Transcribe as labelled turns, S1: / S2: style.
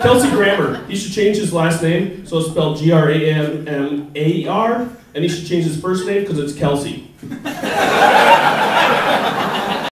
S1: Kelsey Grammer. He should change his last name so it's spelled G R A M M A R, and he should change his first name because it's Kelsey.